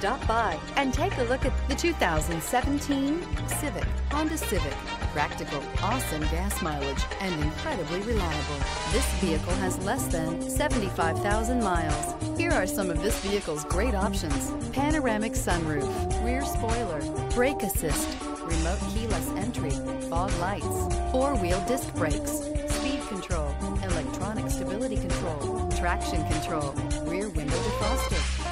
Stop by and take a look at the 2017 Civic, Honda Civic. Practical, awesome gas mileage, and incredibly reliable. This vehicle has less than 75,000 miles. Here are some of this vehicle's great options. Panoramic sunroof, rear spoiler, brake assist, remote keyless entry, fog lights, four-wheel disc brakes, speed control, electronic stability control, traction control, rear window defroster.